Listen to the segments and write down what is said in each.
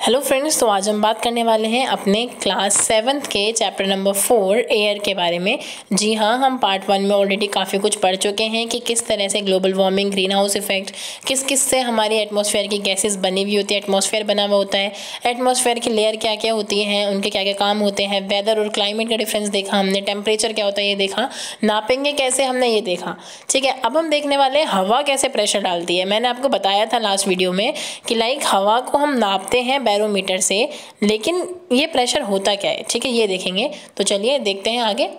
Hello friends तो आज हम बात करने वाले हैं अपने क्लास सेवन्थ के चैप्टर नंबर फोर एयर के बारे में। जी हाँ हम पार्ट वन में ऑलरेडी काफ़ी कुछ पढ़ चुके हैं कि किस तरह से global warming green house effect किस किस से हमारी एटमॉस्फेयर की गैसेस बनी हुई होती है एटमॉस्फेयर बना हुआ होता है। एटमॉस्फेयर की लेयर क्या क्या होती हैं, उनके क्या क्या काम होते हैं वेदर और क्लाइमेट का डिफरेंस देखा हमने टेम्परेचर क्या होता है ये देखा, नापेंगे कैसे हमने ये देखा। ठीक है, अब हम देखने वाले हवा कैसे प्रेशर डालती है। मैंने आपको बताया था लास्ट वीडियो में कि लाइक हवा को हम नापते हैं बैरोमीटर से, लेकिन ये प्रेशर होता क्या है? ठीक है, ये देखेंगे। तो चलिए देखते हैं आगे।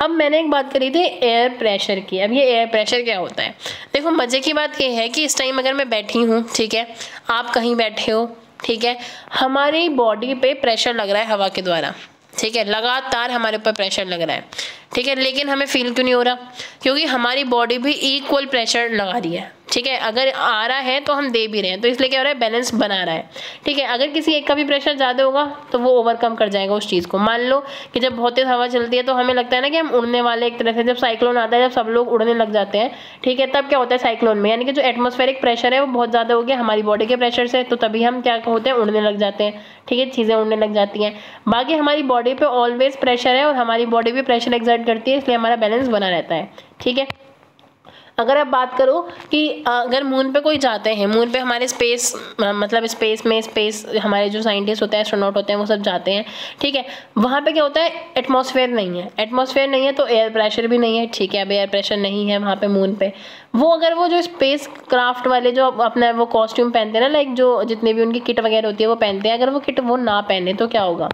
अब मैंने एक बात करी थी एयर प्रेशर की। अब ये एयर प्रेशर क्या होता है? देखो, मज़े की बात ये है कि इस टाइम अगर मैं बैठी हूँ, ठीक है, आप कहीं बैठे हो, ठीक है, हमारी बॉडी पे प्रेशर लग रहा है हवा के द्वारा, ठीक है, लगातार हमारे ऊपर प्रेशर लग रहा है, ठीक है, लेकिन हमें फील क्यों नहीं हो रहा? क्योंकि हमारी बॉडी भी इक्वल प्रेशर लगा रही है। ठीक है, अगर आ रहा है तो हम दे भी रहे हैं। तो इसलिए क्या हो रहा है बैलेंस बना रहा है। ठीक है, अगर किसी एक का भी प्रेशर ज़्यादा होगा तो वो ओवरकम कर जाएगा उस चीज़ को। मान लो कि जब बहुत तेज़ हवा चलती है तो हमें लगता है ना कि हम उड़ने वाले एक तरह से, जब साइक्लोन आता है, जब सब लोग उड़ने लग जाते हैं, ठीक है, तब क्या होता है साइक्लोन में? यानी कि जो एटमोस्फेरिक प्रेशर है, वो बहुत ज़्यादा हो गया, हमारी बॉडी के प्रेशर से तो तभी हम क्या होते हैं, उड़ने लग जाते हैं। ठीक है, चीज़ें उड़ने लग जाती हैं। बाकी हमारी बॉडी पे ऑलवेज प्रेशर है, और हमारी बॉडी भी प्रेशर एग्जर्ट करती है, इसलिए हमारा बैलेंस बना रहता है। ठीक है? अगर आप बात करो कि अगर मून पे कोई जाते हैं मून पे हमारे स्पेस मतलब स्पेस में स्पेस हमारे जो साइंटिस्ट होते हैं एस्ट्रोनॉट होते हैं, वो सब जाते हैं, ठीक है? वहाँ पे क्या होता है? एटमॉस्फेयर नहीं है। एटमॉस्फेयर नहीं है तो एयर प्रेशर भी नहीं है, ठीक है? अब एयर प्रेशर नहीं है वहाँ पे मून पे। वो अगर वो जो स्पेस क्राफ्ट वाले जो अपना वो कॉस्ट्यूम पहनते हैं ना लाइक जो जितने भी उनकी किट वगैरह होती है, वो पहनते हैं। अगर वो किट वो ना पहने तो क्या होगा?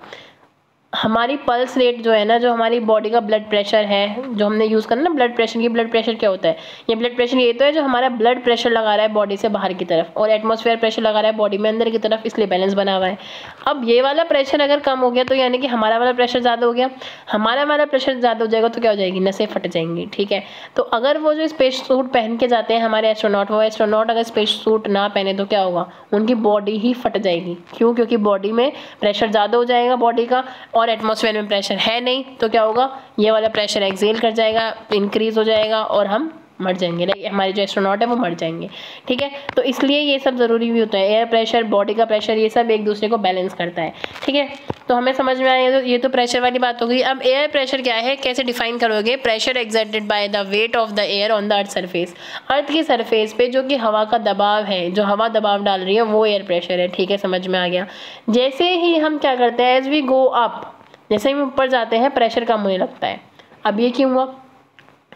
हमारी पल्स रेट जो है ना, जो हमारी बॉडी का ब्लड प्रेशर है, जो हमने यूज़ करना ना ब्लड प्रेशर की ब्लड प्रेशर क्या होता है? ये ब्लड प्रेशर ये तो है जो हमारा ब्लड प्रेशर लगा रहा है बॉडी से बाहर की तरफ़, और एटमोसफेयर प्रेशर लगा रहा है बॉडी में अंदर की तरफ़, इसलिए बैलेंस बना हुआ है। अब ये वाला प्रेशर अगर कम हो गया तो यानी कि हमारा वाला प्रेशर ज़्यादा हो गया, हमारा वाला प्रेशर ज़्यादा हो जाएगा तो क्या हो जाएगी? नसें फट जाएँगी, ठीक है? तो अगर वो जो स्पेस सूट पहन के जाते हैं हमारे एस्ट्रोनॉट वो एस्ट्रोनॉट अगर स्पेस सूट ना पहने तो क्या होगा? उनकी बॉडी ही फट जाएगी। क्यों? क्योंकि बॉडी में प्रेशर ज़्यादा हो जाएगा बॉडी का और एटमोसफेयर में प्रेशर है नहीं तो क्या होगा? ये वाला प्रेशर एक्सेल कर जाएगा इंक्रीज हो जाएगा और हम मर जाएँगे। लाइक हमारे जो एस्ट्रोनॉट है, वो मर जाएँगे। ठीक है? तो इसलिए ये सब ज़रूरी भी होता है। एयर प्रेशर बॉडी का प्रेशर ये सब एक दूसरे को बैलेंस करता है। ठीक है? तो हमें समझ में आया तो ये तो प्रेशर वाली बात हो गई। अब एयर प्रेशर क्या है? कैसे डिफाइन करोगे? Pressure exerted by the weight of the air on the earth surface earth की सरफेस पे जो कि हवा का दबाव है, जो हवा दबाव डाल रही है, वो एयर प्रेशर है। ठीक है? समझ में आ गया? जैसे ही हम क्या करते हैं एज वी गो अप जैसे ही हम ऊपर जाते हैं प्रेशर कम होने लगता है। अब ये क्यों हुआ?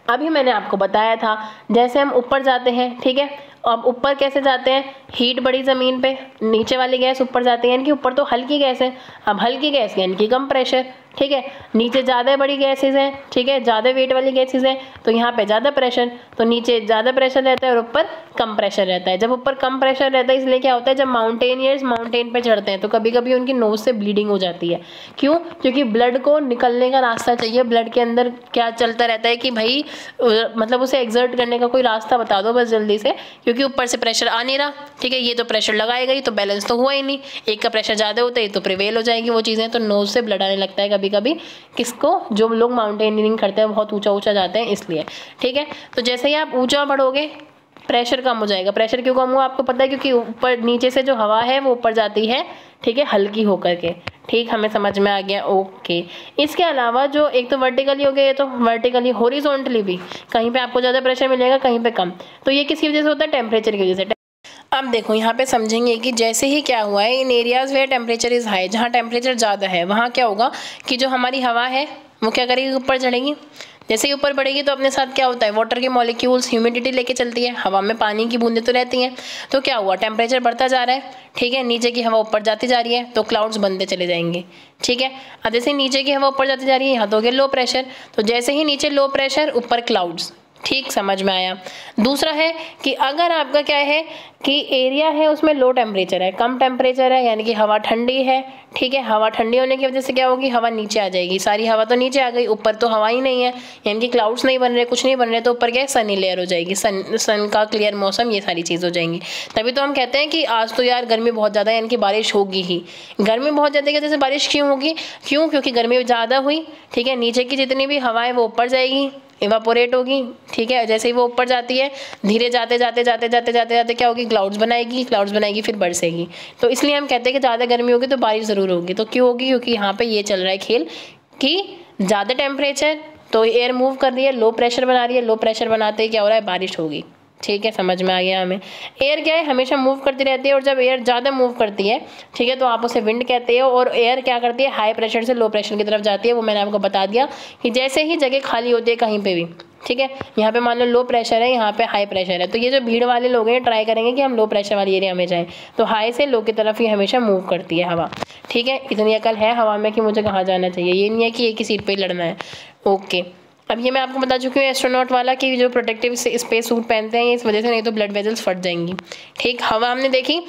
अभी मैंने आपको बताया था, जैसे हम ऊपर जाते हैं, ठीक है? अब ऊपर कैसे जाते हैं? हीट बड़ी ज़मीन पे, नीचे वाली गैस ऊपर जाती है, यानी कि ऊपर तो हल्की गैस है। अब हल्की गैस, यानी कि कम प्रेशर ठीक है? नीचे ज़्यादा बड़ी गैसेज हैं, ठीक है? ज़्यादा वेट वाली गैसेज हैं तो यहाँ पे ज़्यादा प्रेशर तो नीचे ज़्यादा प्रेशर रहता है और ऊपर कम प्रेशर रहता है। जब ऊपर कम प्रेशर रहता है, इसलिए क्या होता है? जब माउंटेनियर्स माउंटेन पे चढ़ते हैं तो कभी कभी उनकी नोज़ से ब्लीडिंग हो जाती है। क्यों? क्योंकि ब्लड को निकलने का रास्ता चाहिए। ब्लड के अंदर क्या चलता रहता है कि भाई मतलब उसे एग्जर्ट करने का कोई रास्ता बता दो बस जल्दी से, क्योंकि ऊपर से प्रेशर आ नहीं रहा, ठीक है? ये तो प्रेशर लगाएगा ही तो बैलेंस तो हुआ ही नहीं। एक का प्रेशर ज़्यादा होता है तो प्रिवेल हो जाएगी वो चीज़ें तो नोज़ से ब्लड आने लगता है कभी कभी किसको, जो लोग माउंटेनियरिंग करते हैं, बहुत ऊँचा ऊँचा जाते हैं, इसलिए। ठीक है? तो जैसे ही आप ऊँचा बढ़ोगे, प्रेशर कम हो जाएगा। प्रेशर क्यों कम हुआ, आपको पता है, क्योंकि ऊपर, नीचे से जो हवा है, वो ऊपर जाती है, ठीक है, हल्की होकर के। ठीक, हमें समझ में आ गया, ओके। इसके अलावा जो, एक तो वर्टिकली हो गया, ये तो वर्टिकली होरिजोनटली भी। कहीं पे आपको ज़्यादा प्रेशर मिलेगा, कहीं पे कम। तो ये किसकी वजह से होता है? टेम्परेचर की वजह से। अब देखो, यहाँ पे समझेंगे कि जैसे ही क्या हुआ है, in areas where temperature is high जहाँ टेम्परेचर ज़्यादा है, वहाँ क्या होगा कि जो हमारी हवा है, वो क्या करेगी, ऊपर चढ़ेगी। जैसे ही ऊपर बढ़ेगी तो अपने साथ क्या होता है वाटर के मॉलिक्यूल्स ह्यूमिडिटी लेके चलती है, हवा में पानी की बूंदें तो रहती हैं। तो क्या हुआ टेम्परेचर बढ़ता जा रहा है, ठीक है, नीचे की हवा ऊपर जाती जा रही है तो क्लाउड्स बनते चले जाएँगे, ठीक है। अब जैसे नीचे की हवा ऊपर जाती जा रही है, यहाँ तो हो गया लो प्रेशर तो जैसे ही नीचे लो प्रेशर ऊपर क्लाउड्स ठीक समझ में आया। दूसरा है कि अगर आपका क्या है कि एरिया है, उसमें लो टेम्परेचर है, कम टेम्परेचर है, यानी कि हवा ठंडी है, ठीक है? हवा ठंडी होने की वजह से क्या होगी? हवा नीचे आ जाएगी। सारी हवा तो नीचे आ गई, ऊपर तो हवा ही नहीं है। यानी कि क्लाउड्स नहीं बन रहे, कुछ नहीं बन रहे तो ऊपर क्या है? सनी लेयर हो जाएगी। सन सन का क्लियर मौसम, ये सारी चीज़ हो जाएँगी। तभी तो हम कहते हैं कि आज तो यार गर्मी बहुत ज़्यादा यानी कि बारिश होगी ही। गर्मी बहुत ज़्यादा की वजह से बारिश क्यों होगी? क्यों? क्योंकि गर्मी ज़्यादा हुई, ठीक है? नीचे की जितनी भी हवा है वो ऊपर जाएगी। इवापोरेट होगी, ठीक है? जैसे ही वो ऊपर जाती है, धीरे जाते जाते जाते जाते जाते जाते क्या होगी? क्लाउड्स बनाएगी क्लाउड्स बनाएगी, फिर बरसेगी। तो इसलिए हम कहते हैं कि ज़्यादा गर्मी होगी तो बारिश ज़रूर होगी। तो क्यों होगी? क्योंकि यहाँ पर ये चल रहा है खेल कि ज़्यादा टेम्परेचर तो एयर मूव कर रही है लो प्रेशर बना रही है लो प्रेशर बनाते क्या हो रहा है? बारिश होगी। ठीक है, समझ में आ गया हमें। एयर क्या है? हमेशा मूव करती रहती है और जब एयर ज़्यादा मूव करती है, ठीक है तो आप उसे विंड कहते हो और एयर क्या करती है? हाई प्रेशर से लो प्रेशर की तरफ़ जाती है, वो मैंने आपको बता दिया कि जैसे ही जगह खाली होती है कहीं पर भी, ठीक है, यहाँ पे मान लो लो प्रेशर है, यहाँ पे हाई प्रेशर है तो ये जो भीड़ वाले लोग हैं ट्राई करेंगे कि हम लो प्रेशर वाली एरिया में जाएँ तो हाई से लो की तरफ़ ही हमेशा मूव करती है हवा, ठीक है, इतनी अकल है हवा में कि मुझे कहाँ जाना चाहिए, ये नहीं है कि एक ही सीट पर लड़ना है ओके अब ये मैं आपको बता चुकी हूँ एस्ट्रोनॉट वाला कि जो प्रोटेक्टिव स्पेस सूट पहनते हैं, इस वजह से नहीं तो ब्लड वेजल्स फट जाएँगी। ठीक, हवा हमने देखी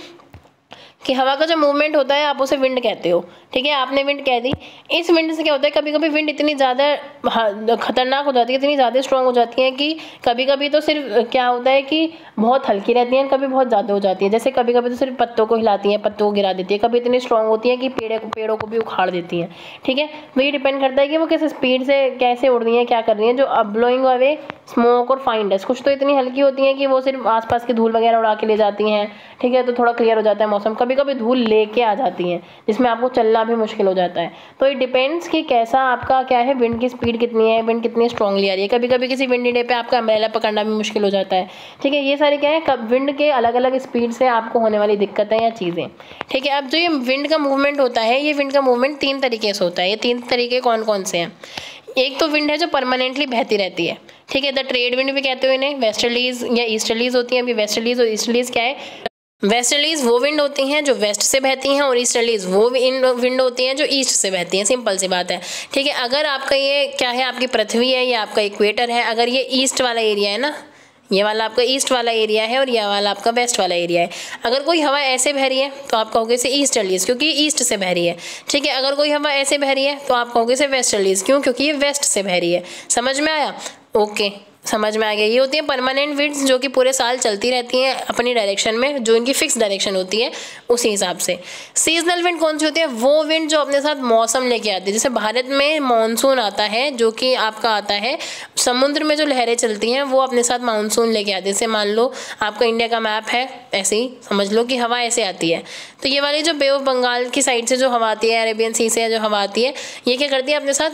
कि हवा का जो मूवमेंट होता है, आप उसे विंड कहते हो। ठीक है? आपने विंड कह दी। इस विंड से क्या होता है? कभी कभी विंड इतनी ज़्यादा खतरनाक हो जाती है, इतनी ज़्यादा स्ट्रॉन्ग हो जाती है कि कभी कभी तो सिर्फ़ क्या होता है कि बहुत हल्की रहती हैं, कभी बहुत ज़्यादा हो जाती है। जैसे कभी कभी तो सिर्फ़ पत्तों को हिलाती हैं, पत्तों को गिरा देती है। कभी इतनी स्ट्रॉन्ग होती है कि पेड़ पेड़ों को भी उखाड़ देती हैं। ठीक है? तो ये डिपेंड करता है कि वो किस स्पीड से कैसे उड़ रही हैं, क्या कर रही हैं। जो अब ब्लोइंग अवे स्मोक और फाइन डस्ट कुछ तो इतनी हल्की होती हैं कि वो सिर्फ़ आसपास की धूल वगैरह उड़ा के ले जाती हैं। ठीक है? तो थोड़ा क्लियर हो जाता है मौसम। कभी कभी कभी धूल लेके आ जाती हैं, जिसमें आपको चलना भी मुश्किल हो जाता है। तो इट डिपेंड्स कि कैसा आपका क्या है विंड की स्पीड कितनी है विंड कितनी स्ट्रॉन्गली आ रही है। कभी कभी किसी विंडी डे पे आपका अम्ब्रेला पकड़ना भी मुश्किल हो जाता है। ठीक है, ये सारे क्या है विंड के अलग अलग स्पीड से आपको होने वाली दिक्कतें या चीज़ें। ठीक है, अब जो ये विंड का मूवमेंट होता है, ये विंड का मूवमेंट तीन तरीके से होता है। ये तीन तरीके कौन कौन से हैं? एक तो विंड है जो परमानेंटली बहती रहती है। ठीक है द ट्रेड विंड भी कहते हो इन्हें वेस्टर्लीज या ईस्टर्लीज होती हैं। अभी वेस्टर्लीज और ईस्टर्लीज क्या है? वेस्टर्लीज वो विंड होती हैं जो वेस्ट से बहती हैं और ईस्टर्लीज वो विंड होती हैं जो ईस्ट से बहती हैं। सिंपल सी बात है। ठीक है, अगर आपका ये क्या है, आपकी पृथ्वी है, या आपका इक्वेटर है, अगर ये ईस्ट वाला एरिया है ना, ये वाला आपका ईस्ट वाला एरिया है और यह वाला आपका वेस्ट वाला एरिया है। अगर कोई हवा ऐसे बह रही है तो आप कहोगे इसे ईस्टर्लीज क्योंकि ईस्ट से बह रही है। ठीक है, अगर कोई हवा ऐसे बह रही है तो आप कहोगे इसे वेस्टर्लीज क्यों? क्योंकि ये वेस्ट से बह रही है। समझ में आया? ओके। समझ में आ गया। ये होती है परमानेंट विंड्स जो कि पूरे साल चलती रहती हैं अपनी डायरेक्शन में, जो इनकी फिक्स डायरेक्शन होती है उसी हिसाब से। सीजनल विंड कौन सी होती है? वो विंड जो अपने साथ मौसम लेके आती है। जैसे भारत में मानसून आता है, जो कि आपका आता है, समुद्र में जो लहरें चलती हैं, वो अपने साथ मानसून लेके आती है। जैसे मान लो, आपका इंडिया का मैप है, ऐसे ही, समझ लो कि हवा ऐसे आती है। तो ये वाली जो बे ऑफ़ बंगाल की साइड से जो हवा आती है अरेबियन सी से जो हवा आती है, ये क्या करती है? अपने साथ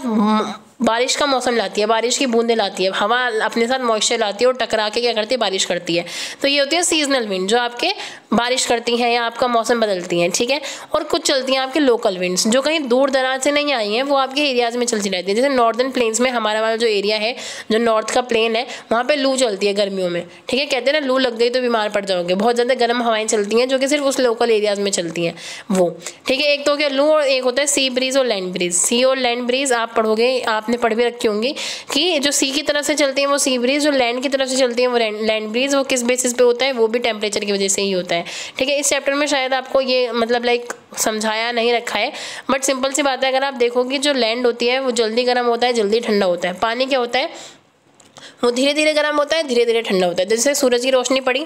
बारिश का मौसम लाती है, बारिश की बूंदें लाती है, हवा अपने साथ मॉइस्चर लाती है और टकरा के क्या करती है, बारिश करती है। तो ये होती है सीजनल विंड जो आपके बारिश करती हैं या आपका मौसम बदलती हैं, ठीक है? और कुछ चलती हैं आपके लोकल विंड्स जो कहीं दूर दराज से नहीं आई हैं, वो आपके एरियाज़ में चलती रहती है। जैसे नॉर्दर्न प्लेन्स में हमारा वाला जो एरिया है, जो नॉर्थ का प्लेन है, वहाँ पर लू चलती है गर्मियों में, ठीक है? कहते हैं ना, लू लग गई तो बीमार पड़ जाओगे। बहुत ज़्यादा गर्म हवाएँ चलती हैं, जो कि सिर्फ़ उस लोकल एरियाज़ में चलती हैं, वो, ठीक है? एक तो क्या लू और एक होता है सी ब्रीज और लैंड ब्रीज सी और लैंड ब्रीज आप पढ़ोगे आपने पढ़ भी रखी होंगी कि जो सी की तरफ़ से चलती हैं वो सी ब्रीज जो लैंड की तरफ़ से चलती हैं वो लैंड ब्रीज वो किस बेसिस पे होता है, वो भी टेम्परेचर की वजह से ही होता है। ठीक है, इस चैप्टर में शायद आपको ये मतलब लाइक समझाया नहीं रखा है बट सिंपल सी बात है, अगर आप देखोगे जो लैंड होती है, वो जल्दी गर्म होता है, जल्दी ठंडा होता है। पानी क्या होता है? वो धीरे धीरे गर्म होता है धीरे धीरे ठंडा होता है। जैसे सूरज की रोशनी पड़ी,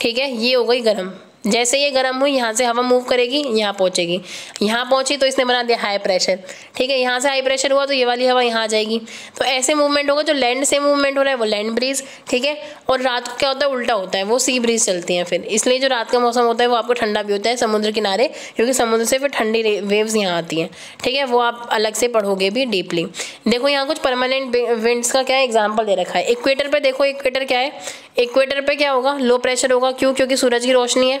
ठीक है, ये हो गई गर्म। जैसे ये गर्म हुई, यहाँ से हवा मूव करेगी, यहाँ पहुँचेगी। यहाँ पहुँची तो इसने बना दिया हाई प्रेशर ठीक है, यहाँ से हाई प्रेशर हुआ तो ये वाली हवा यहाँ आ जाएगी। तो ऐसे मूवमेंट होगा, जो लैंड से मूवमेंट हो रहा है, वो लैंड ब्रीज ठीक है? और रात को क्या होता है, उल्टा होता है, वो सी ब्रीज चलती हैं फिर। इसलिए जो रात का मौसम होता है, वो आपको ठंडा भी होता है समुद्र किनारे, क्योंकि समुद्र से फिर ठंडी वेव्स यहाँ आती हैं। ठीक है, वो आप अलग से पढ़ोगे भी डीपली देखो, यहाँ कुछ परमानेंट विंड्स का क्या एग्ज़ाम्पल दे रखा है। इक्वेटर पर देखो इक्वेटर क्या है? इक्वेटर पर क्या होगा? लो प्रेशर होगा। क्यों? क्योंकि सूरज की रोशनी है।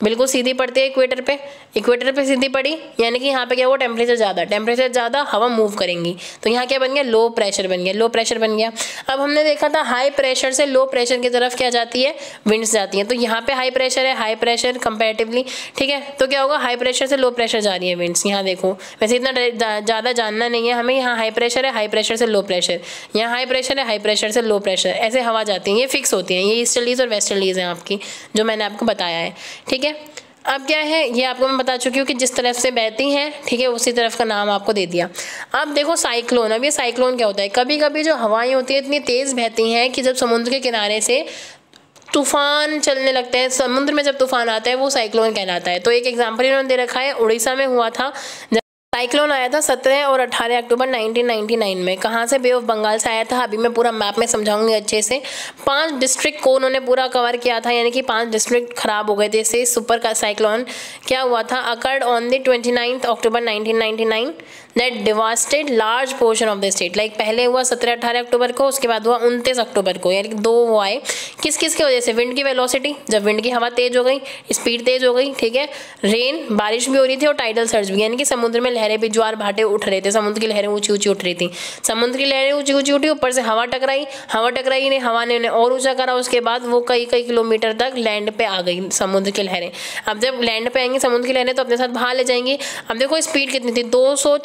बिल्कुल सीधी पड़ती है इक्वेटर पे। इक्वेटर पे सीधी पड़ी, यानी कि यहाँ पे क्या हुआ टेम्परेचर ज़्यादा। टेम्परेचर ज़्यादा, हवा मूव करेंगी। तो यहाँ क्या बन गया? लो प्रेशर बन गया। लो प्रेशर बन गया। अब हमने देखा था हाई प्रेशर से लो प्रेशर की तरफ़ क्या जाती है? विंड्स जाती हैं। तो यहाँ पे हाई प्रेशर है हाई प्रेशर कंपेरेटिवली ठीक है? तो क्या होगा? हाई प्रेशर से लो प्रेशर जा रही है विंड्स यहाँ देखो, वैसे इतना ज़्यादा जानना नहीं है हमें। यहाँ हाई प्रेशर है हाई प्रेशर से लो प्रेशर यहाँ हाई प्रेशर है हाई प्रेशर से लो प्रेशर ऐसे हवा जाती है, ये फिक्स होती है। ये ईस्टर्लीज और वेस्टर्लीज हैं आपकी, जो मैंने आपको बताया है। ठीक है? अब क्या है? ये आपको मैं बता चुकी हूँ कि जिस तरफ़ से बहती हैं, ठीक है, उसी तरफ़ का नाम आपको दे दिया। अब देखो साइक्लोन अब ये साइक्लोन क्या होता है? कभी कभी जो हवाएँ होती है, इतनी तेज़ बहती हैं कि जब समुद्र के किनारे से तूफ़ान चलने लगते हैं, समुद्र में जब तूफ़ान आता है, वो साइक्लोन कहलाता है। तो एक एग्ज़ाम्पल इन्होंने दे रखा है, उड़ीसा में हुआ था साइक्लोन आया था सत्रह और अठारह अक्टूबर 1999 में। कहाँ से बे ऑफ़ बंगाल से आया था? अभी मैं पूरा मैप में समझाऊँगी अच्छे से। पाँच डिस्ट्रिक्ट को उन्होंने पूरा कवर किया था, यानी कि पाँच डिस्ट्रिक्ट खराब हो गए थे। इससे सुपर का साइक्लोन क्या हुआ था? Occurred on the twenty October 1999 that devastated large portion of the state like पहले हुआ सत्रह अठारह अक्टूबर को, उसके बाद हुआ उनतीस अक्टूबर को। यानी दो वो आए। किस किस की वजह से? विंड की वेलोसिटी जब विंड की हवा तेज हो गई स्पीड तेज हो गई, ठीक है? रेन बारिश भी हो रही थी और टाइडल सर्ज भी। यानी कि समुद्र में लहरें भी ज्वार भाटे उठ रहे थे, समुद्र की लहरें ऊँची ऊँची उठ रही थी। समुद्र की लहरें ऊँची ऊँची उठी, ऊपर से हवा टकराई हवा टकराई ने हवा ने उन्हें और ऊँचा करा, उसके बाद वो कई कई किलोमीटर तक लैंड पे आ गई समुद्र की लहरें। अब जब लैंड पे आएँगी समुद्र की लहरें तो अपने साथ बाहर ले जाएँगी। अब देखो स्पीड कितनी थी, दो सौ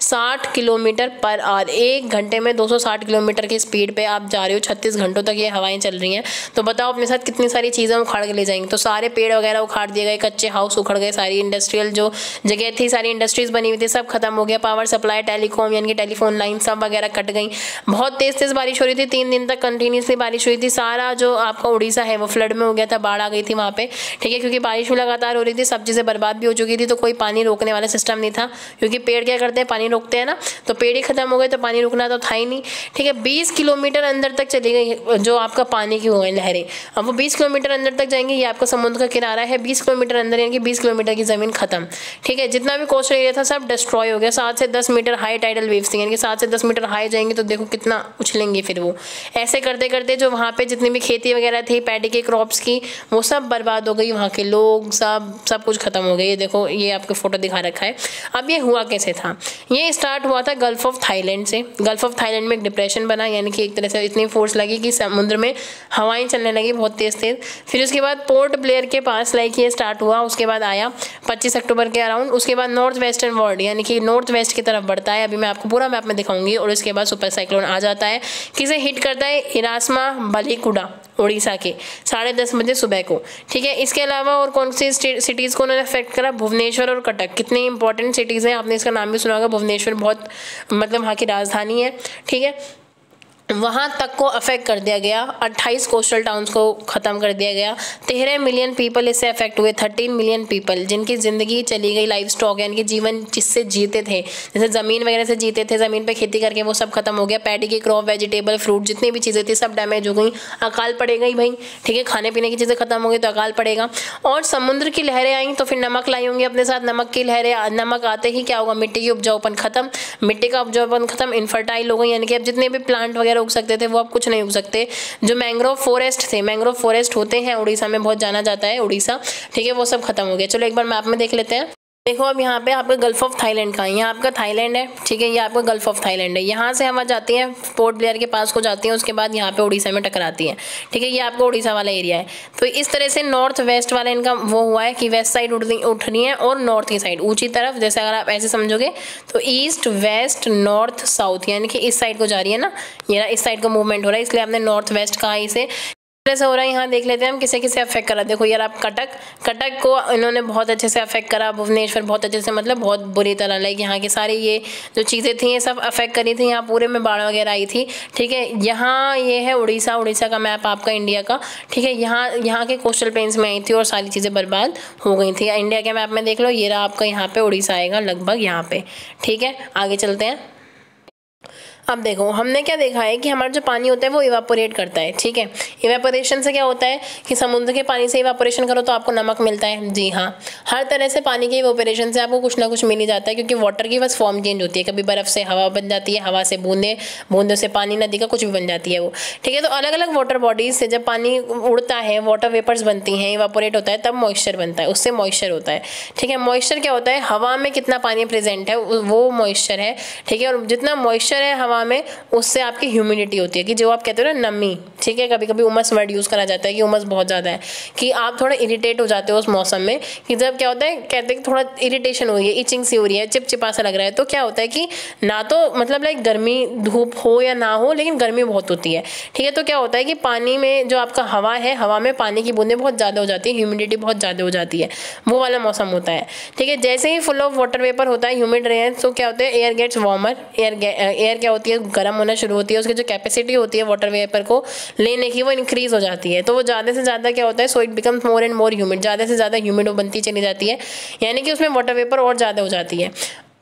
साठ किलोमीटर पर आवर। एक घंटे में दो सौ साठ किलोमीटर की स्पीड पे आप जा रहे हो, छत्तीस घंटों तक ये हवाएँ चल रही हैं। तो बताओ अपने साथ कितनी सारी चीज़ें उखाड़ के ले जाएँगे। तो सारे पेड़ वगैरह उखाड़ दिए गए, कच्चे हाउस उखड़ गए, सारी इंडस्ट्रियल जो जगह थी, सारी इंडस्ट्रीज़ बनी हुई थी, सब खत्म हो गया। पावर सप्लाई टेलीकॉम यानी कि टेलीफोन लाइन सब वगैरह कट गई। बहुत तेज़ तेज़ बारिश हो रही थी, तीन दिन तक कंटिन्यूसली बारिश हुई थी। सारा जो आपका उड़ीसा है, वो फ्लड में हो गया था, बाढ़ आ गई थी वहाँ पे। ठीक है, क्योंकि बारिश भी लगातार हो रही थी सब चीज़ें बर्बाद भी हो चुकी थी तो कोई पानी रोकने वाला सिस्टम नहीं था। क्योंकि पेड़ क्या करते हैं, पानी रोकते हैं ना तो पेड़ ही खत्म हो गए तो पानी रुकना तो था ही नहीं। ठीक है, बीस किलोमीटर अंदर तक चली गई, जो आपका पानी की हो गई लहरें। अब वो बीस किलोमीटर अंदर तक जाएँगे, ये आपका समुद्र का किनारा है, बीस किलोमीटर अंदर, यानी कि बीस किलोमीटर की ज़मीन खत्म। ठीक है जितना भी कोस्टल एरिया था, सब डिस्ट्रॉय हो गया। सात से दस मीटर हाई टाइडल वेव्स थी, यानी कि सात से दस मीटर हाई जाएँगे तो देखो कितना उछलेंगे फिर वो। ऐसे करते करते जो वहाँ पे जितनी भी खेती वगैरह थी पैडी के क्रॉप्स की, वो सब बर्बाद हो गई वहाँ के लोग, सब सब कुछ खत्म हो गए ये देखो, ये आपको फ़ोटो दिखा रखा है। अब ये हुआ कैसे था? ये स्टार्ट हुआ था गल्फ ऑफ़ थाईलैंड से। गल्फ ऑफ़ थाईलैंड में एक डिप्रेशन बना, यानी कि एक तरह से इतनी फोर्स लगी कि समुद्र में हवाएँ चलने लगी बहुत तेज़ तेज़। फिर उसके बाद पोर्ट ब्लेयर के पास लाइक ये स्टार्ट हुआ, उसके बाद आया। 25 अक्टूबर के अराउंड उसके बाद नॉर्थ वेस्टर्न वर्ल्ड यानी कि नॉर्थ वेस्ट की तरफ़ बढ़ता है। अभी मैं आपको पूरा मैप में दिखाऊँगी और उसके बाद सुपर साइक्लोन आ जाता है। किसे हिट करता है? इरासमा बलीकुडा उड़ीसा के साढ़े दस बजे सुबह को। ठीक है, इसके अलावा और कौन सी सिटीज़ को उन्होंने अफेक्ट करा? भुवनेश्वर और कटक। कितनी इंपॉर्टेंट सिटीज़ हैं? आपने इसका नाम भी सुना होगा। भुवनेश्वर बहुत मतलब वहाँ की राजधानी है। ठीक है वहाँ तक को अफेक्ट कर दिया गया। 28 कोस्टल टाउन्स को ख़त्म कर दिया गया। तेरह मिलियन पीपल इससे अफेक्ट हुए 13 मिलियन पीपल जिनकी ज़िंदगी चली गई लाइफ स्टॉक यानी कि जीवन जिससे जीते थे। जैसे ज़मीन वगैरह से जीते थे, ज़मीन पे खेती करके वो सब खत्म हो गया। पैडी की क्रॉप वेजिटेबल फ्रूट जितनी भी चीज़ें थी, सब डैमेज हो गई। अकाल पड़ेगा ही भाई, ठीक है? खाने पीने की चीज़ें खत्म हो गई तो अकाल पड़ेगा। और समुद्र की लहरें आई तो फिर नमक लाई होंगी अपने साथ। नमक की लहरें, नमक आते ही क्या होगा? मिट्टी की उपजाऊपन खत्म। मिट्टी का उपजाऊपन खत्म। इनफर्टाइल हो गई, यानी कि अब जितने भी प्लांट वगैरह उग सकते थे, वो अब कुछ नहीं उग सकते। जो मैंग्रोव फॉरेस्ट थे मैंग्रोव फॉरेस्ट होते हैं, उड़ीसा में बहुत जाना जाता है, उड़ीसा। ठीक है, वो सब खत्म हो गया। चलो एक बार मैप में देख लेते हैं। देखो अब यहाँ पे आपका गल्फ ऑफ़ थाईलैंड का है। यहाँ आपका थाईलैंड है, ठीक है? ये आपका गल्फ ऑफ़ थाईलैंड है। यहाँ से हम जाती हैं पोर्ट ब्लेयर के पास को जाती हैं, उसके बाद यहाँ पे उड़ीसा में टकराती हैं, ठीक है? ये आपका उड़ीसा वाला एरिया है। तो इस तरह से नॉर्थ वेस्ट वाला इनका वो हुआ है कि वेस्ट साइड उठ उठ रही है और नॉर्थ की साइड ऊँची तरफ़, जैसे अगर आप ऐसे समझोगे तो ईस्ट वेस्ट नॉर्थ साउथ यानी कि इस साइड को जा रही है ना? ये इस साइड का मूवमेंट हो रहा है, इसलिए आपने नॉर्थ वेस्ट कहा इसे। से हो रहा है, यहाँ देख लेते हैं, हम किसे किसे अफेक्ट करा। देखो यार, आप कटक कटक को इन्होंने बहुत अच्छे से अफेक्ट करा, भुवनेश्वर बहुत अच्छे से मतलब बहुत बुरी तरह। लाइक यहाँ की सारी ये जो चीज़ें थी, ये सब अफेक्ट करी थी। यहाँ पूरे में बाढ़ वगैरह आई थी, ठीक है? यहाँ ये है उड़ीसा उड़ीसा का मैप आपका इंडिया का, ठीक है? यहाँ यहाँ के कोस्टल प्लेन्स में आई थी और सारी चीज़ें बर्बाद हो गई थी। इंडिया के मैप में देख लो, ये रहा आपका यहाँ पे उड़ीसा आएगा, लगभग यहाँ पे, ठीक है? आगे चलते हैं। अब देखो, हमने क्या देखा है कि हमारा जो पानी होता है वो इवापोरेट करता है, ठीक है? इवेपोरेशन से क्या होता है कि समुद्र के पानी से इवापोरेशन करो तो आपको नमक मिलता है। जी हाँ हर तरह से पानी के इवापोरेशन से आपको कुछ ना कुछ मिल ही जाता है, क्योंकि वाटर की बस फॉर्म चेंज होती है। कभी बर्फ़ से हवा बन जाती है, हवा से बूंदे, बूंदों से पानी, नदी का कुछ भी बन जाती है वो, ठीक है? तो अलग अलग वाटर बॉडीज से जब पानी उड़ता है वाटर वेपर्स बनती हैं इवापोरेट होता है, तब मॉइस्चर बनता है, उससे मॉइस्चर होता है, ठीक है? मॉइस्चर क्या होता है? हवा में कितना पानी प्रेजेंट है, वो मॉइस्चर है, ठीक है? और जितना मॉइस्चर है, हवा हवा में, उससे आपकी ह्यूमिडिटी होती है कि जो आप कहते हो ना, नमी, ठीक है? कभी कभी उमस वर्ड यूज़ करा जाता है कि उमस बहुत ज़्यादा है, कि आप थोड़ा इरीटेट हो जाते हो उस मौसम में, कि जब क्या होता है, कहते हैं कि थोड़ा इरीटेशन हो रही है इचिंग सी हो रही है, चिपचिपा सा लग रहा है तो क्या होता है कि ना तो मतलब लाइक गर्मी, धूप हो या ना हो, लेकिन गर्मी बहुत होती है, ठीक है? तो क्या होता है कि पानी में जो आपका हवा है, हवा में पानी की बूंदें बहुत ज़्यादा हो जाती है ह्यूमिडिटी बहुत ज़्यादा हो जाती है, वो वाला मौसम होता है, ठीक है? जैसे ही फुल ऑफ़ वाटर वेपर होता है ह्यूमिड रहे तो क्या होता है air gets warmer air air क्या होता है? होती है, गर्म होना शुरू होती है, उसकी जो कैपेसिटी होती है वाटर वेपर को लेने की वो इंक्रीज हो जाती है। तो वो ज़्यादा से ज़्यादा क्या होता है so it becomes more and more humid ज़्यादा से ज़्यादा ह्यूमिड वो बनती चली जाती है, यानी कि उसमें वाटर वेपर और ज़्यादा हो जाती है।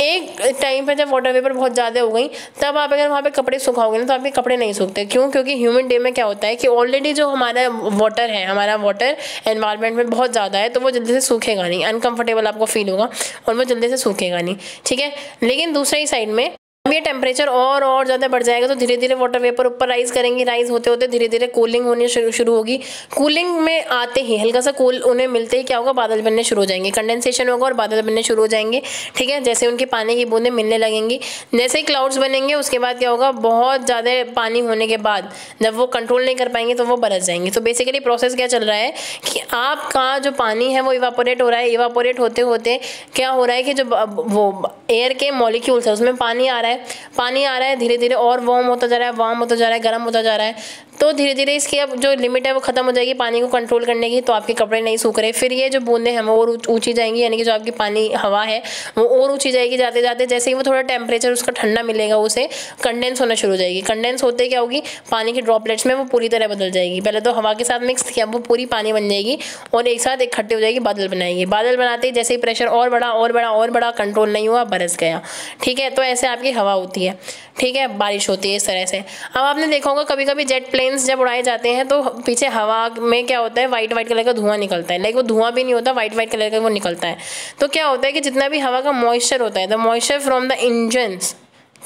एक टाइम पे जब वाटर वेपर बहुत ज़्यादा हो गई, तब आप अगर वहाँ पे कपड़े सुखाओगे ना तो आपके कपड़े नहीं सूखते। क्यों? क्योंकि ह्यूमन डे में क्या होता है कि ऑलरेडी जो हमारा वाटर है, हमारा वाटर एनवायरनमेंट में बहुत ज़्यादा है तो वो जल्दी से सूखेगा नहीं। अनकंफर्टेबल आपको फील होगा और वो जल्दी से सूखेगा नहीं। ठीक है? लेकिन दूसरी साइड में ये टेम्परेचर और और ज़्यादा बढ़ जाएगा तो धीरे धीरे वाटर वेपर ऊपर राइज करेंगी। राइज होते होते धीरे धीरे कूलिंग होनी शुरू होगी। कूलिंग में आते ही हल्का सा कूल उन्हें मिलते ही क्या होगा? बादल बनने शुरू हो जाएँगे। कंडेंसेशन होगा और बादल बनने शुरू हो जाएँगे। ठीक है? जैसे उनके पानी की बूंदें मिलने लगेंगी। जैसे ही क्लाउड्स बनेंगे, उसके बाद क्या होगा? बहुत ज़्यादा पानी होने के बाद, जब वो कंट्रोल नहीं कर पाएँगे तो वो बरस जाएँगे। तो बेसिकली प्रोसेस क्या चल रहा है कि आपका जो पानी है, वो इवापोरेट हो रहा है। इवापोरेट होते होते क्या हो रहा है कि जो वो एयर के मॉलिक्यूल्स है, उसमें पानी आ रहा है। पानी आ रहा है धीरे धीरे और वार्म होता जा रहा है वार्म होता जा रहा है, गर्म होता जा रहा है। तो धीरे धीरे इसकी अब जो लिमिट है वो खत्म हो जाएगी पानी को कंट्रोल करने की तो आपके कपड़े नहीं सूख रहे। फिर ये जो बूंदे हैं वो और ऊँची जाएँगी, यानी कि जो आपकी पानी, हवा है, वो और ऊँची जाएगी जाते जाते जैसे ही वो थोड़ा टेम्परेचर उसका ठंडा मिलेगा, उसे कंडेंस होना शुरू हो जाएगी। कंडेंस होते क्या होगी? पानी की ड्रॉपलेट्स में वो पूरी तरह बदल जाएगी। पहले तो हवा के साथ मिक्स अब वो पूरी पानी बन जाएगी और एक साथ इकट्ठे हो जाएगी, बादल बनाएगी। बादल बनाते ही जैसे ही प्रेशर और बड़ा और बड़ा और बड़ा कंट्रोल नहीं हुआ, बरस गया। ठीक है? तो ऐसे आपकी हवा होती है। ठीक है? बारिश होती है इस तरह से। अब आपने देखा होगा कभी कभी जेट प्लेन्स जब उड़ाए जाते हैं तो पीछे हवा में क्या होता है वाइट वाइट कलर का धुआँ निकलता है। लाइक वो धुआँ भी नहीं होता वाइट वाइट कलर का वो निकलता है। तो क्या होता है कि जितना भी हवा का मॉइस्चर होता है the moisture from the engines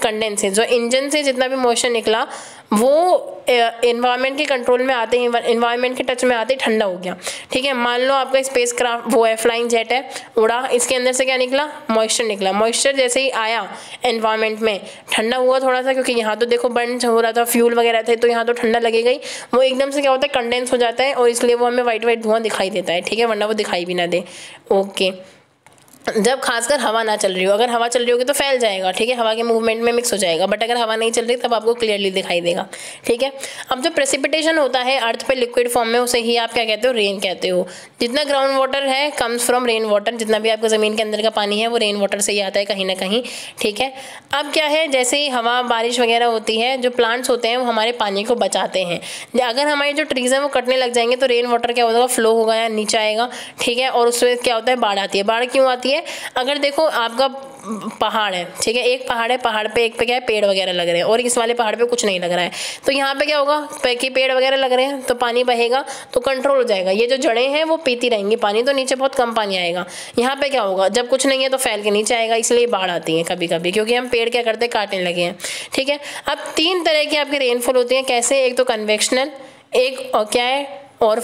condenses जो इंजन से जितना भी मोशन निकला, वो इन्वायरमेंट के कंट्रोल में आते ही इन्वायरमेंट के टच में आते ही ठंडा हो गया। ठीक है, मान लो आपका स्पेस क्राफ्ट वो है फ्लाइंग जेट है, उड़ा, इसके अंदर से क्या निकला? मॉइस्चर निकला। मॉइस्चर जैसे ही आया इन्वायरमेंट में, ठंडा हुआ थोड़ा सा क्योंकि यहाँ तो देखो बर्न हो रहा था फ्यूल वगैरह थे तो यहाँ तो ठंडा लगेगा ही वो एकदम से क्या होता है कंडेंस हो जाता है, और इसलिए वो हमें वाइट वाइट धुआँ दिखाई देता है। ठीक है, वरना वो दिखाई भी ना दे। ओके जब खासकर हवा ना चल रही हो, अगर हवा चल रही होगी तो फैल जाएगा, ठीक है? हवा के मूवमेंट में मिक्स हो जाएगा बट अगर हवा नहीं चल रही तब आपको क्लियरली दिखाई देगा, ठीक है? अब जो प्रेसिपिटेशन होता है अर्थ पे लिक्विड फॉर्म में, उसे ही आप क्या कहते हो? रेन कहते हो। जितना ग्राउंड वाटर है कम्स फ्रॉम रेन वाटर जितना भी आपका ज़मीन के अंदर का पानी है, वो रेन वाटर से ही आता है कहीं ना कहीं, ठीक है? अब क्या है, जैसे ही हवा बारिश वगैरह होती है, जो प्लांट्स होते हैं, वो हमारे पानी को बचाते हैं। अगर हमारे जो ट्रीज़ हैं, वो कटने लग जाएँगे तो रेन वाटर क्या होगा? फ्लो होगा या नीचे आएगा, ठीक है? और उसमें क्या होता है? बाढ़ आती है। बाढ़ क्यों आती है? है अगर देखो आपका पहाड़ है, ठीक है? एक पहाड़ है, पहाड़ पे एक पे क्या है? पेड़ वगैरह लग रहे हैं और इस वाले पहाड़ पे कुछ नहीं लग रहा है। तो यहाँ पे क्या होगा? कि पेड़ वगैरह लग रहे हैं तो पानी बहेगा तो कंट्रोल हो जाएगा। ये जो जड़ें हैं, वो पीती रहेंगी पानी तो नीचे बहुत कम पानी आएगा। यहाँ पे क्या होगा? जब कुछ नहीं है तो फैल के नीचे आएगा, इसलिए बाढ़ आती है कभी कभी क्योंकि हम पेड़ क्या करते हैं? काटने लगे हैं, ठीक है? अब तीन तरह की आपकी रेनफॉल होती है, कैसे? एक तो कन्वेक्शनल एक क्या है? और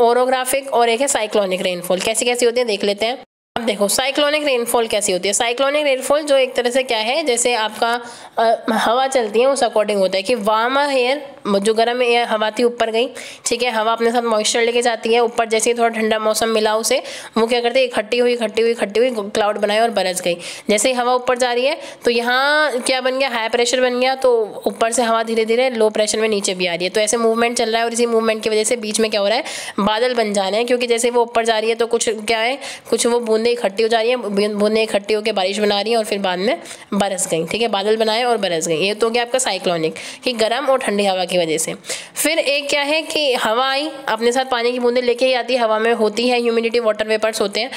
ओरोग्राफिक और एक है साइक्लोनिक रेनफॉल कैसी कैसी होती है? देख लेते हैं। अब देखो साइक्लोनिक रेनफॉल कैसी होती है? साइक्लोनिक रेनफॉल जो एक तरह से क्या है जैसे आपका आ, हवा चलती है उस अकॉर्डिंग होता है कि वार्म एयर जो गर्म एयर हवा थी ऊपर गई, ठीक है, हवा अपने साथ मॉइस्चर लेके जाती है, ऊपर जैसे ही थोड़ा ठंडा मौसम मिला उसे, वो क्या करते हैं इकट्ठी हुई इकट्ठी हुई इकट्ठी हुई क्लाउड बनाए और बरस गई। जैसे ही हवा ऊपर जा रही है तो यहाँ क्या बन गया हाई प्रेशर बन गया तो ऊपर से हवा धीरे धीरे लो प्रेशर में नीचे भी आ रही है। तो ऐसे मूवमेंट चल रहा है और इसी मूवमेंट की वजह से बीच में क्या हो रहा है, बादल बन जा रहे हैं, क्योंकि जैसे वो ऊपर जा रही है तो कुछ क्या है, कुछ वो बूंदे इकट्ठी हो जा रही है बूंदे इकट्ठी होकर बारिश बना रही है और फिर बाद में बरस गई, ठीक है, बादल बनाए और बरस गई। ये तो गया आपका साइक्लोनिक कि गर्म और ठंडी हवा की वजह से। फिर एक क्या है कि हवा आई, अपने साथ पानी की बूंदें लेके ही आती, हवा में होती है ह्यूमिडिटी वाटर वेपर्स होते हैं।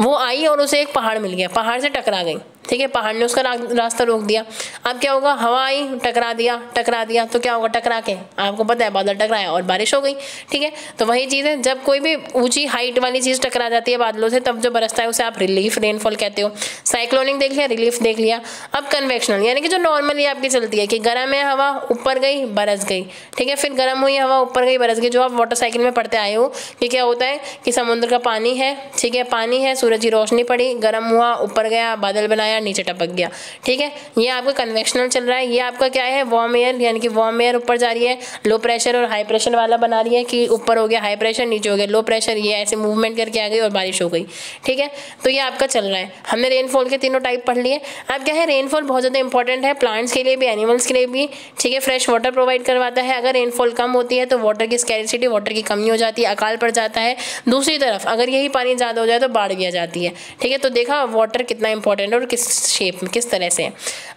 वो आई और उसे एक पहाड़ मिल गया, पहाड़ से टकरा गई। ठीक है, पहाड़ ने उसका रास्ता रोक दिया। अब क्या होगा? हवा आई, टकरा दिया टकरा दिया तो क्या होगा? टकरा के। आपको पता है, बादल टकराया और बारिश हो गई, ठीक है? तो वही चीज़ है, जब कोई भी ऊँची हाइट वाली चीज़ टकरा जाती है बादलों से, तब जो बरसता है, उसे आप रिलीफ रेनफॉल कहते हो। साइक्लोनिक देख लिया रिलीफ देख लिया। अब कन्वेक्शनल यानी कि जो नॉर्मली आपकी चलती है, कि गर्म है हवा, ऊपर गई, बरस गई, ठीक है? फिर गर्म हुई हवा, ऊपर गई, बरस गई, जो आप वाटर साइकिल में पढ़ते आए हो, कि क्या होता है? कि समुद्र का पानी है, ठीक है? पानी है, सूरज की रोशनी पड़ी, गर्म हुआ, ऊपर गया, बादल बनाया आया, नीचे टपक गया। ठीक है? ये आपका कन्वेक्शनल चल रहा है। ये आपका क्या है? वार्म एयर यानी कि वार्म एयर ऊपर जा रही है। लो प्रेशर और हाई प्रेशर वाला बना रही है कि ऊपर हो गया हाई प्रेशर नीचे हो गया लो प्रेशर ये ऐसे मूवमेंट करके आ गई और बारिश हो गई। ठीक है? तो ये आपका चल रहा है। हमने रेनफॉल के तीनों टाइप पढ़ लिए। अब क्या है? रेनफॉल बहुत ज़्यादा इंपॉर्टेंट है प्लांट्स के लिए भी एनिमल्स के लिए भी। ठीक है? फ्रेश वाटर प्रोवाइड करवाता है। अगर रेनफॉल कम होती है तो वाटर की स्कैरिसिटी वाटर की कमी हो जाती है, अकाल पड़ जाता है। दूसरी तरफ़, अगर यही पानी ज़्यादा हो जाए तो बाढ़ आ जाती है। ठीक है? तो देखा वाटर कितना इंपॉर्टेंट है और किस किस शेप में किस तरह से।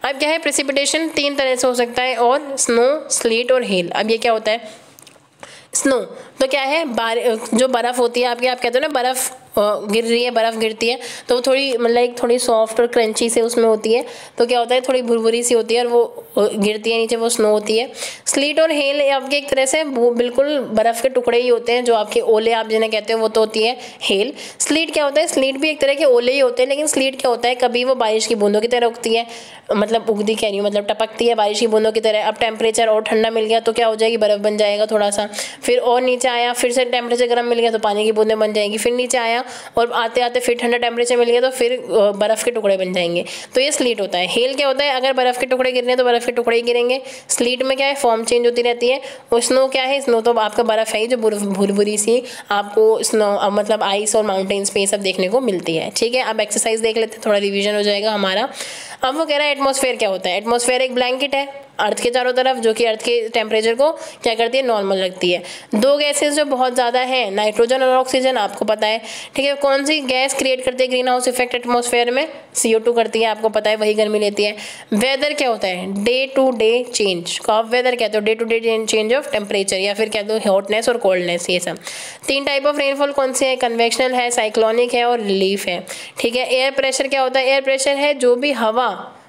अब क्या है प्रेसिपिटेशन तीन तरह से हो सकता है और स्नो स्लीट और हेल अब ये क्या होता है? स्नो तो क्या है? बार जो बर्फ़ होती है, आपके आप कहते हो ना, बर्फ़ गिर रही है, बर्फ़ गिरती है तो वो थोड़ी मतलब एक थोड़ी सॉफ्ट और क्रंची से उसमें होती है तो क्या होता है, थोड़ी भुरभुरी सी होती है और वो गिरती है नीचे, वो स्नो होती है। स्लीट और हेल आपके एक तरह से वो बिल्कुल बर्फ़ के टुकड़े ही होते हैं, जो आपके ओले आप जिन्हें कहते हो, वो तो होती है हेल स्लीट क्या होता है? स्लीट भी एक तरह के ओले ही होते हैं, लेकिन स्लीट क्या होता है, कभी वो बारिश की बूंदों की तरह उगती है मतलब उगती कह रही हूँ मतलब टपकती है बारिश की बूंदों की तरह। अब टेम्परेचर और ठंडा मिल गया तो क्या हो जाएगी, बर्फ़ बन जाएगा थोड़ा सा। फिर और नीचे आया, फिर से टेम्परेचर गर्म मिल गया तो पानी की बूंदें बन जाएँगी, फिर नीचे आया और आते आते फिर ठंडा टेम्परेचर मिल गया तो फिर बर्फ़ के टुकड़े बन जाएँगे। तो ये स्लीट होता है। हेल क्या होता है? अगर बर्फ़ के टुकड़े गिरने तो बर्फ़ के टुकड़े ही गिरेंगे। स्लीट में क्या है? फॉर्म चेंज होती रहती है। और स्नो क्या है? स्नो तो आपका बर्फ़ है ही जो भूर भूरी सी, आपको स्नो मतलब आइस और माउंटेन्स पे सब देखने को मिलती है। ठीक है? अब एक्सरसाइज देख लेते हैं। थोड़ा रिविजन हो जाएगा हमारा। अब वो कह रहा है एटमोसफेयर क्या होता है? एटमोसफेयर एक ब्लैंकेट है अर्थ के चारों तरफ़, जो कि अर्थ के टेम्परेचर को क्या करती है? नॉर्मल रखती है। दो गैसेस जो बहुत ज़्यादा है नाइट्रोजन और ऑक्सीजन आपको पता है। ठीक है, कौन सी गैस क्रिएट करती है ग्रीन हाउस इफ़ेक्ट एटमोसफेयर में सी करती है, आपको पता है, वही गर्मी लेती है। वेदर क्या होता है? डे टू डे चेंज को आप वेदर कहते हो। Day to day change of temperature या फिर कहते हो हॉटनेस और कोल्डनेस ये सब। तीन टाइप ऑफ़ रेनफॉल कौन से है? कन्वेक्शनल है साइक्लोनिक है और रिलीफ है। ठीक है एयर प्रेशर क्या होता है? एयर प्रेशर है जो भी हवा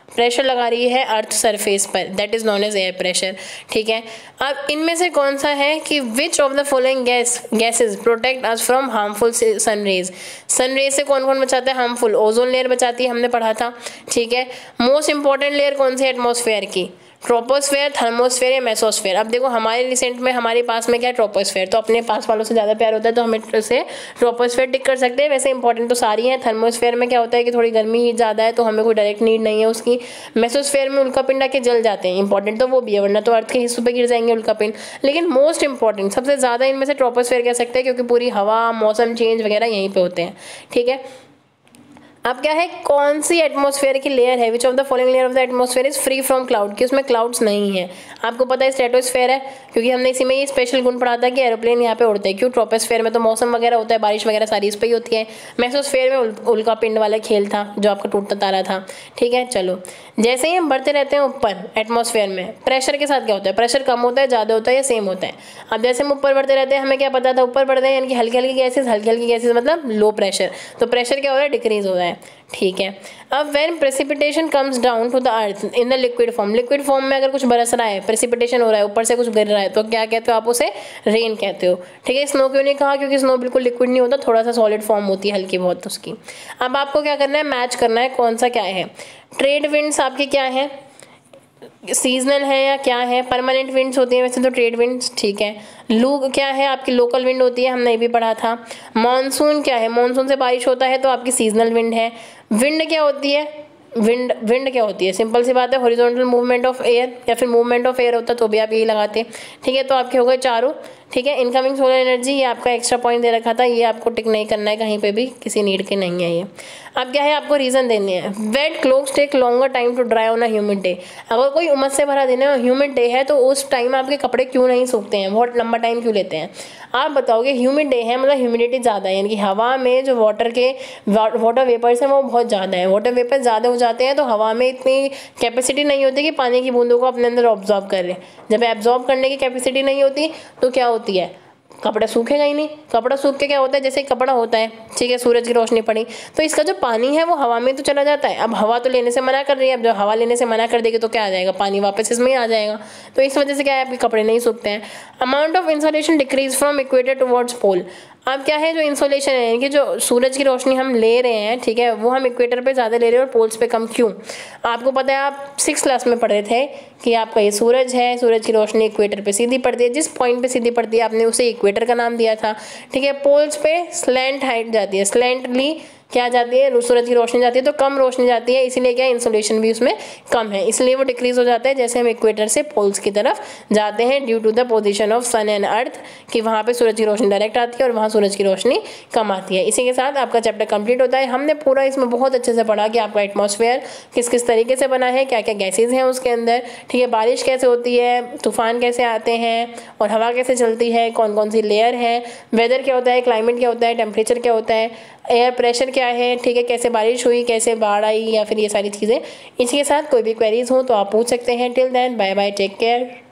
प्रेशर लगा रही है अर्थ सरफेस पर। That is known as air pressure ठीक है? अब इनमें से कौन सा है कि which of the following gas gases protect us from harmful sun rays sun rays से कौन कौन बचाता है? हार्मफुल ओजोन लेयर बचाती है, हमने पढ़ा था। ठीक है? मोस्ट इंपॉर्टेंट लेयर कौन सी है एटमोसफेयर की? ट्रोपोस्फेयर, थर्मोस्फेयर या मेसोस्फेयर। अब देखो, हमारे रिसेंट में, हमारे पास में क्या ट्रोपोस्फेयर? तो अपने पास वालों से ज़्यादा प्यार होता है तो हमें से ट्रोपोस्फेयर टिक कर सकते हैं। वैसे इंपॉर्टेंट तो सारी हैं। थर्मोस्फेयर में क्या होता है कि थोड़ी गर्मी ही ज़्यादा है तो हमें कोई डायरेक्ट नीड नहीं है उसकी। मेसोस्फेयर में उल्का पिंड आके जल जाते हैं। इंपॉर्टेंट तो वो भी है, वरना तो अर्थ के हिस्सों पर गिर जाएँगे उल्का पिंड। लेकिन मोस्ट इंपॉर्टेंट सबसे ज़्यादा इनमें से ट्रोपोस्फेयर कह सकते हैं, क्योंकि पूरी हवा, मौसम चेंज वगैरह यहीं पर होते हैं। ठीक है? अब क्या है, कौन सी एटमोसफेयर की लेयर है? Which of the following layer of the atmosphere is free from cloud कि उसमें क्लाउड्स नहीं है। आपको पता है स्टेटोस्फेयर है, क्योंकि हमने इसी में ये स्पेशल गुण पढ़ा था कि एरोप्लेन यहाँ पे उड़ते हैं। क्यों? ट्रोपोस्फेयर में तो मौसम वगैरह होता है, बारिश वगैरह सारी इस पर ही होती है। मेसोस्फेयर में उल्का पिंड वाला खेल था, जो आपका टूटता तारा था। ठीक है, चलो। जैसे ही हम बढ़ते रहते हैं ऊपर एटमोसफेयर में प्रेशर के साथ क्या होता है? प्रेशर कम होता है, ज़्यादा होता है या सेम होता है? अब जैसे हम ऊपर बढ़ते रहते हैं, हमें क्या पता था, ऊपर बढ़ते हैं, यानी कि हल्की हल्की गैसेज हल्की हल्की गैसेज मतलब लो प्रेशर तो प्रेशर क्या हो रहा है? डिक्रीज हो रहा है। ठीक है। अब when precipitation comes down to the earth in the liquid form liquid form में अगर कुछ बरस रहा है प्रेसिपिटेशन हो रहा है, ऊपर से कुछ गिर रहा है तो क्या कहते हो आप उसे रेन कहते हो। ठीक है स्नो क्यों नहीं कहा? क्योंकि स्नो बिल्कुल लिक्विड नहीं होता, थोड़ा सा सॉलिड फॉर्म होती है हल्की बहुत उसकी। अब आपको क्या करना है मैच करना है, कौन सा क्या है? ट्रेड विंड्स आपके क्या है? सीजनल है या क्या है? परमानेंट विंड्स होती हैं, वैसे तो ट्रेड विंड्स ठीक है। लू क्या है? आपकी लोकल विंड होती है, हमने ये भी पढ़ा था। मानसून क्या है? मानसून से बारिश होता है तो आपकी सीजनल विंड है। विंड क्या होती है? विंड विंड क्या होती है? सिंपल सी बात है हॉरिजॉन्टल मूवमेंट ऑफ़ एयर या फिर मूवमेंट ऑफ़ एयर होता है तो भी आप यही लगाते ठीक है तो आपके हो गए चारों। ठीक है इनकमिंग सोलर एनर्जी ये आपका एक्स्ट्रा पॉइंट दे रखा था, ये आपको टिक नहीं करना है, कहीं पे भी किसी नीड के नहीं है ये। अब क्या है, आपको रीज़न देने हैं। Wet clothes take longer time to dry on a humid day अगर कोई उमस से भरा दिन है ह्यूमिड डे है तो उस टाइम आपके कपड़े क्यों नहीं सूखते हैं? बहुत लंबा टाइम क्यों लेते हैं? आप बताओगे ह्यूमिड डे है मतलब ह्यूमिडिटी ज़्यादा है, यानी कि हवा में जो वाटर के वाटर वेपर्स हैं, वो बहुत ज़्यादा है। वाटर वेपर ज़्यादा हो जाते हैं तो हवा में इतनी कैपेसिटी नहीं होती कि पानी की बूंदों को अपने अंदर ऑब्जॉर्व कर। ले जब एब्जॉर्ब करने की कैपेसिटी नहीं होती तो क्या होती है? कपड़ा सूखेगा ही नहीं। कपड़ा सूख के क्या होता है? जैसे कपड़ा होता है, ठीक है, सूरज की रोशनी पड़ी तो इसका जो पानी है वो हवा में तो चला जाता है। अब हवा तो लेने से मना कर रही है, अब जब हवा लेने से मना कर देगी तो क्या आ जाएगा? पानी वापस इसमें ही आ जाएगा। तो इस वजह से क्या है? आपके कपड़े नहीं सूखते हैं। Amount of insolation decrease from equator towards pole अब क्या है जो इंसोलेशन है? कि जो सूरज की रोशनी हम ले रहे हैं, ठीक है, वो हम इक्वेटर पे ज़्यादा ले रहे हैं और पोल्स पे कम क्यों? आपको पता है, आप सिक्स क्लास में पढ़ रहे थे कि आपका ये सूरज है, सूरज की रोशनी इक्वेटर पे सीधी पड़ती है, जिस पॉइंट पे सीधी पड़ती है, आपने उसे इक्वेटर का नाम दिया था, ठीक है पोल्स पे स्लेंट हाइट जाती है स्लैंटली क्या जाती है? सूरज की रोशनी जाती है तो कम रोशनी जाती है, इसीलिए क्या इंसोलेशन भी उसमें कम है। इसलिए वो डिक्रीज हो जाता है, जैसे हम इक्वेटर से पोल्स की तरफ़ जाते हैं due to the position of sun and earth कि वहाँ पर सूरज की रोशनी डायरेक्ट आती है और वहाँ सूरज की रोशनी कम आती है। इसी के साथ आपका चैप्टर कंप्लीट होता है। हमने पूरा इसमें बहुत अच्छे से पढ़ा कि आपका एटमोसफेयर किस किस तरीके से बना है क्या क्या गैसेज हैं उसके अंदर, ठीक है, बारिश कैसे होती है, तूफ़ान कैसे आते हैं, और हवा कैसे चलती है कौन कौन सी लेयर है वेदर क्या होता है क्लाइमेट क्या होता है टेम्परेचर क्या होता है एयर प्रेशर क्या है, ठीक है, कैसे बारिश हुई, कैसे बाढ़ आई, या फिर ये सारी चीज़ें। इसके साथ कोई भी क्वेरीज हो तो आप पूछ सकते हैं। Till then bye bye take care